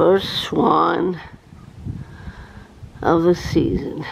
first swan of the season.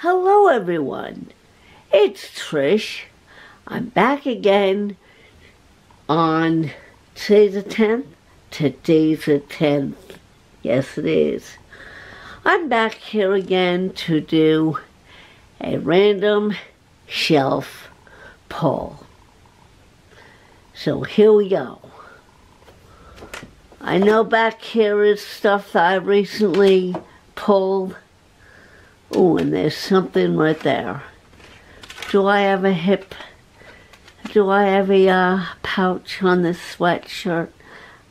Hello everyone, it's Trish. I'm back again on today's the 10th. Today's the 10th. Yes it is. I'm back here again to do a random shelf pull. So here we go. I know back here is stuff that I recently pulled Oh, and there's something right there. Do I have a hip? Do I have a uh, pouch on this sweatshirt?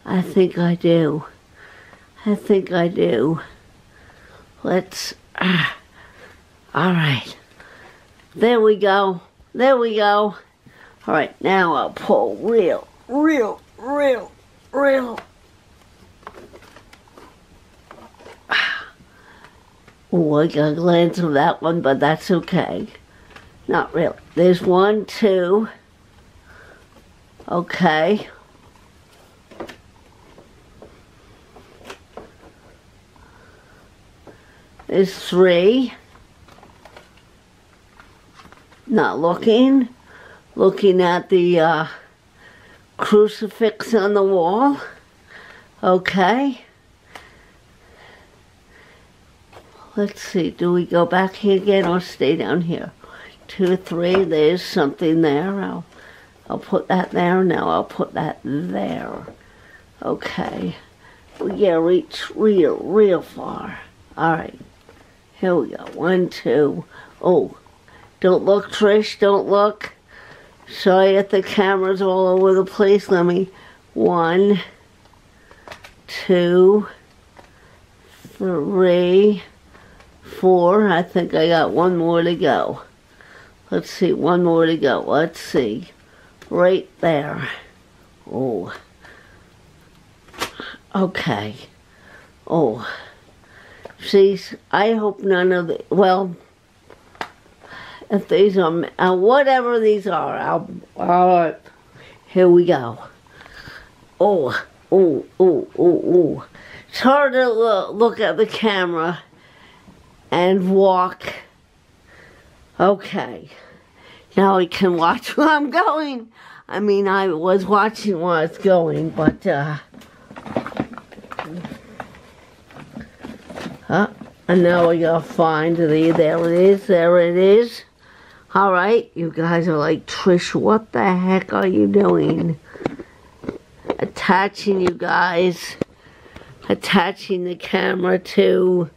I think I do. I think I do. Let's... Uh, all right. There we go. There we go. All right, now I'll pull real, real, real, real Oh, I got a glance of that one, but that's okay. Not really. There's one, two. Okay. There's three. Not looking. Looking at the uh, crucifix on the wall. Okay. Let's see, do we go back here again or stay down here? Two, three, there's something there. I'll, I'll put that there. Now I'll put that there. Okay. We gotta reach real, real far. Alright. Here we go. One, two. Oh, don't look, Trish. Don't look. Sorry if the camera's all over the place. Let me. One, two, three, four. I think I got one more to go. Let's see, one more to go. Let's see. Right there. Oh. Okay. Oh. See, I hope none of the, well, if these are, uh, whatever these are, I'll, all right, here we go. Oh, oh, oh, oh, oh. It's hard to look at the camera and walk. Okay. Now we can watch where I'm going. I mean, I was watching where I was going, but, uh... Uh, and now we gotta find the, there it is, there it is. Alright, you guys are like, Trish, what the heck are you doing? Attaching you guys, attaching the camera to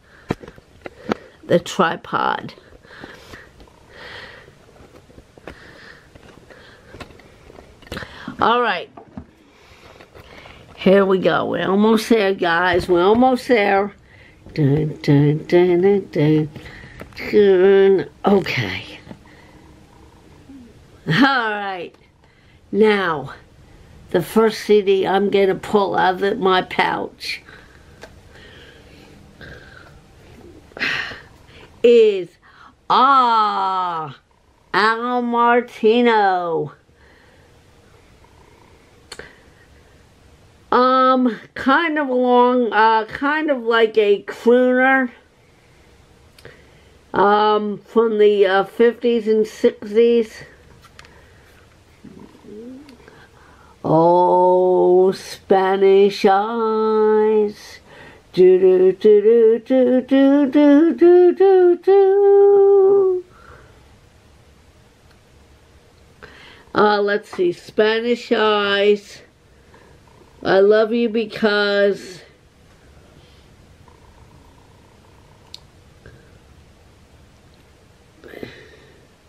the tripod. All right. Here we go. We're almost there, guys. We're almost there. Dun, dun, dun. Okay. All right. Now, the first CD I'm going to pull out of my pouch is Ah Al Martino. Um, kind of long, uh, kind of like a crooner, um, from the uh, 50s and 60s. Oh, Spanish eyes. Do do do do do do do do do. Uh, let's see, Spanish eyes. I love you because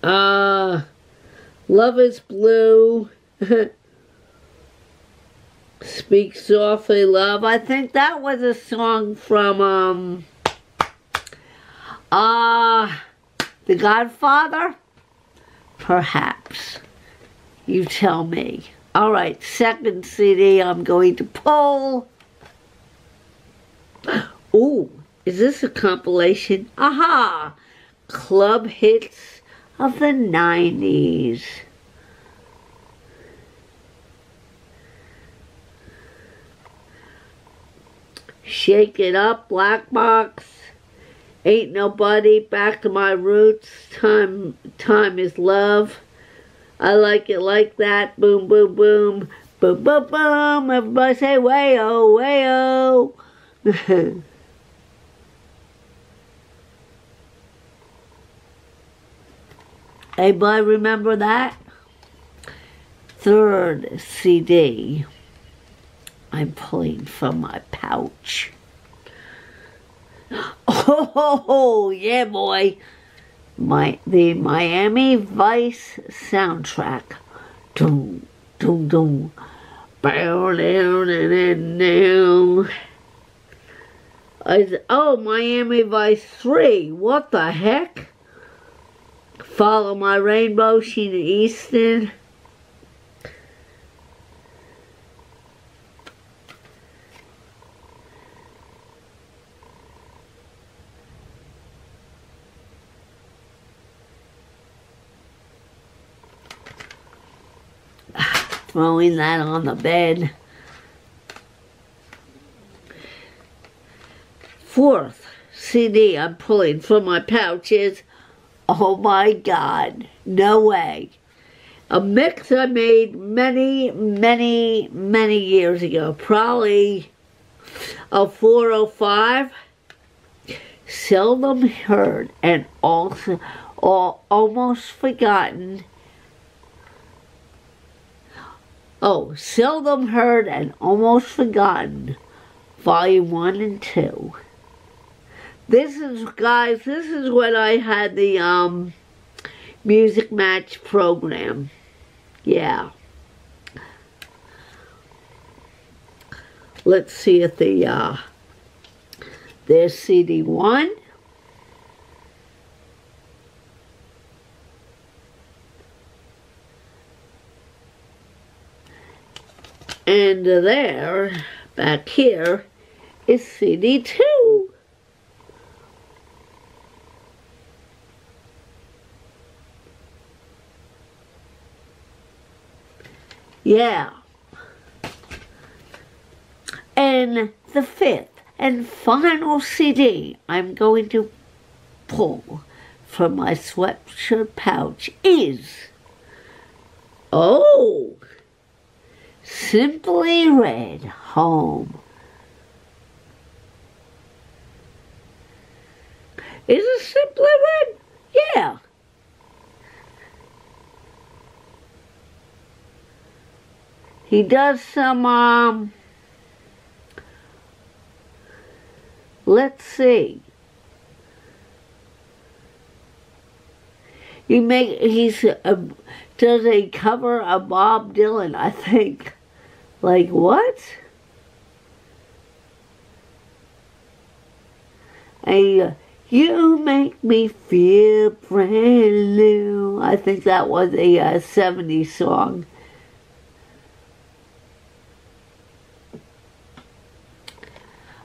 uh love is blue speak softly love i think that was a song from um uh the godfather perhaps you tell me all right, second CD I'm going to pull. Oh, is this a compilation? Aha! Club hits of the 90s. Shake It Up, Black Box, Ain't Nobody, Back to My Roots, Time, Time is Love. I like it like that. Boom, boom, boom. Boom, boom, boom. Everybody say way-oh, way-oh. Anybody remember that? Third CD I'm pulling from my pouch. Oh, yeah, boy my the Miami Vice soundtrack. Doom, doom, doom. Bow down down. oh, Miami Vice 3. What the heck? Follow My Rainbow, Sheena Easton. Throwing that on the bed. Fourth CD I'm pulling from my pouch is, oh my God, no way. A mix I made many, many, many years ago, probably a 405. Seldom heard and also almost forgotten Oh, seldom heard and almost forgotten, volume one and two. This is, guys, this is when I had the, um, Musicmatch program. Yeah. Let's see if the, uh, there's CD one. And there, back here, is CD2. Yeah. And the fifth and final CD I'm going to pull from my sweatshirt pouch is, oh, Simply Red Home. Is it Simply Red? Yeah. He does some, um, let's see. He make, he's, a, does a cover of Bob Dylan, I think. Like, what? A, you make me feel brand new. I think that was a uh, 70s song.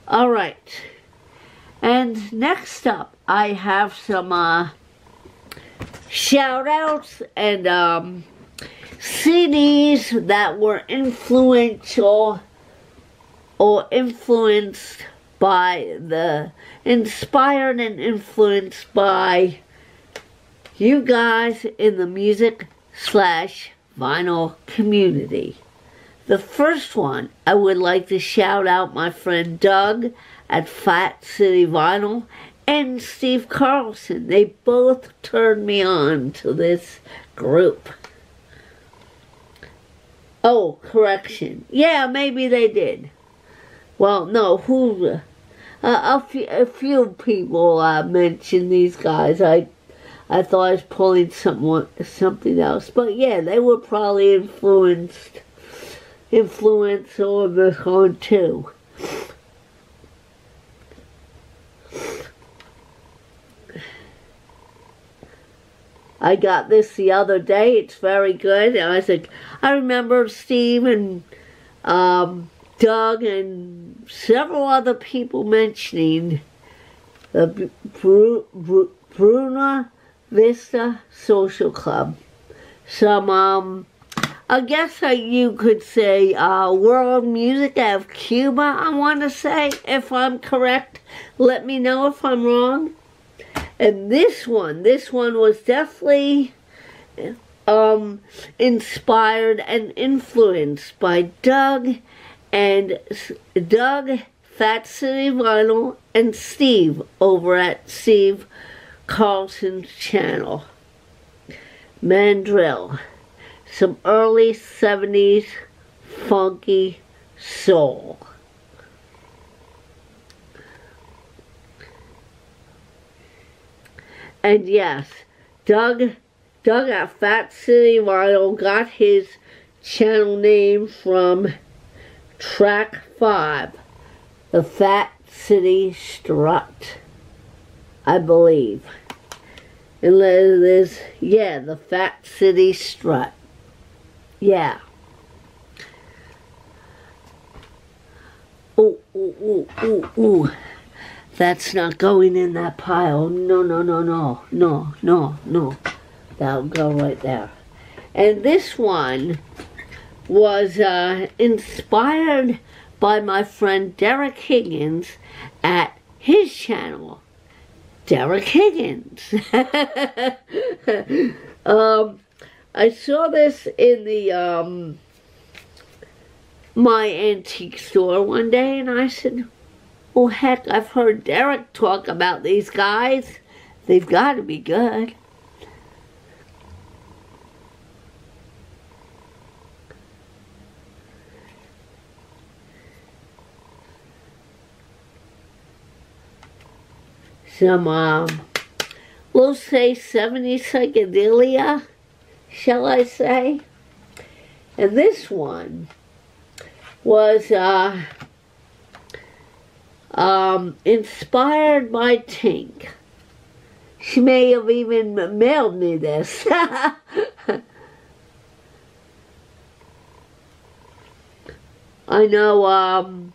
All right. And next up, I have some uh, shout outs and um, CDs that were influential or influenced by the, inspired and influenced by you guys in the music slash vinyl community. The first one, I would like to shout out my friend Doug at Fat City Vinyl and Steve Carlson. They both turned me on to this group. Oh, correction. Yeah, maybe they did. Well, no, who... Uh, a, few, a few people uh, mentioned these guys. I I thought I was pulling something, something else. But yeah, they were probably influenced, influenced this one too. I got this the other day. It's very good. And I said, I remember Steve and um, Doug and several other people mentioning the Buena Vista Social Club. Some, um, I guess uh, you could say uh, world music of Cuba, I want to say, if I'm correct. Let me know if I'm wrong. And this one, this one was definitely um, inspired and influenced by Doug and Doug, Fat City Vinyl, and Steve over at Steve Carlson's channel. Mandrill. Some early 70s funky soul. And yes, Doug, Doug at Fat City Vinyl got his channel name from track 5, The Fat City Strut, I believe. And there's, yeah, The Fat City Strut. Yeah. Ooh, ooh, ooh, ooh, ooh. That's not going in that pile. No, no, no, no, no, no, no. That'll go right there. And this one was uh, inspired by my friend Derek Higgins at his channel, Derek Higgins. um, I saw this in the um, my antique store one day and I said, well, heck, I've heard Derek talk about these guys. They've got to be good. Some, um, we'll say 70 psychedelia, shall I say. And this one was, uh, um, inspired by Tink. She may have even mailed me this. I know, um,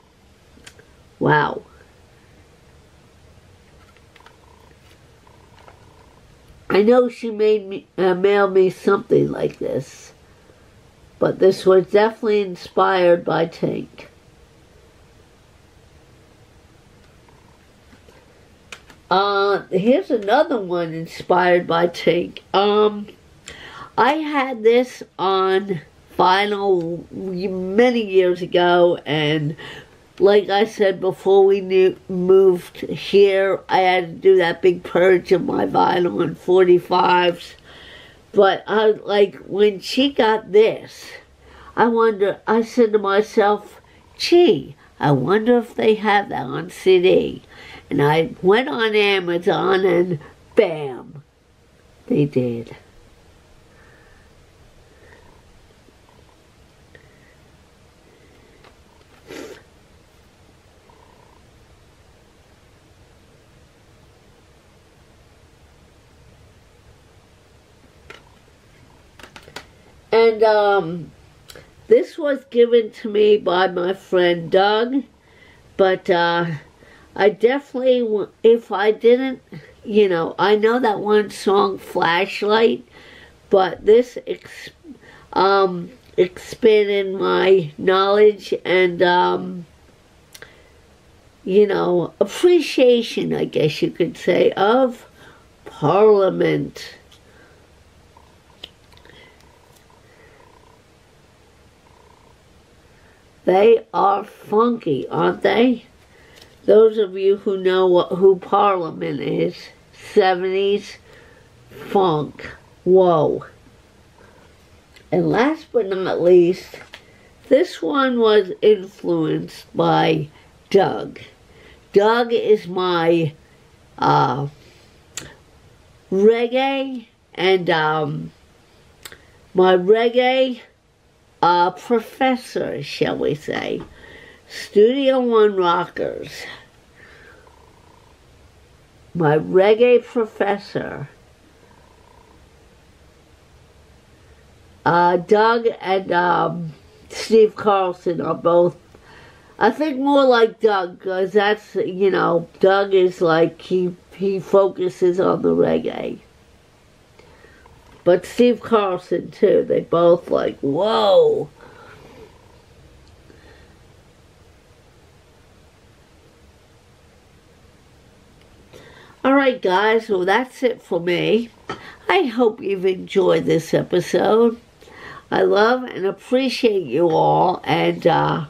wow. I know she made me, uh, mail me something like this, but this was definitely inspired by Tink. Uh, here's another one inspired by Tink. Um, I had this on vinyl many years ago, and like I said before we knew, moved here, I had to do that big purge of my vinyl and 45s. But I like when she got this, I wonder. I said to myself, "Gee, I wonder if they have that on CD." And I went on Amazon and bam, they did. And um, this was given to me by my friend Doug, but uh, I definitely, if I didn't, you know, I know that one song, Flashlight, but this ex- um, expanded my knowledge and, um, you know, appreciation, I guess you could say, of Parliament. They are funky, aren't they? Those of you who know what, who Parliament is, 70s funk. Whoa. And last but not least, this one was influenced by Doug. Doug is my uh, reggae and um, my reggae uh, professor, shall we say. Studio One Rockers. My reggae professor. Uh, Doug and um, Steve Carlson are both, I think more like Doug, because that's, you know, Doug is like, he, he focuses on the reggae. But Steve Carlson, too, they both like, whoa. Alright guys, well that's it for me. I hope you've enjoyed this episode. I love and appreciate you all and uh,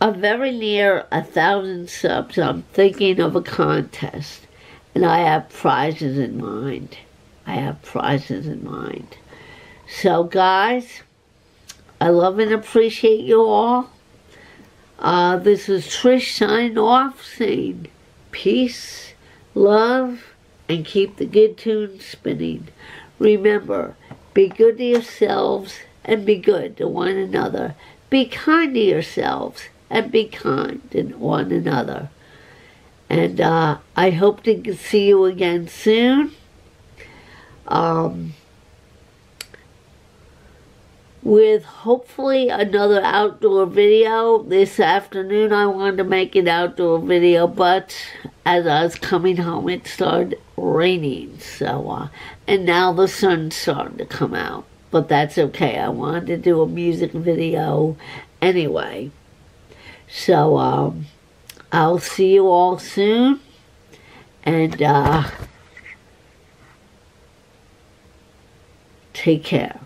I'm very near a thousand subs. I'm thinking of a contest and I have prizes in mind. I have prizes in mind. So guys, I love and appreciate you all. Uh, this is Trish signing off saying peace, love, and keep the good tunes spinning. Remember, be good to yourselves and be good to one another. Be kind to yourselves and be kind to one another. And uh, I hope to see you again soon. Um, with hopefully another outdoor video. This afternoon I wanted to make an outdoor video, but as I was coming home it started raining. So, uh, and now the sun's starting to come out. But that's okay. I wanted to do a music video anyway. So, um, I'll see you all soon. And, uh, take care.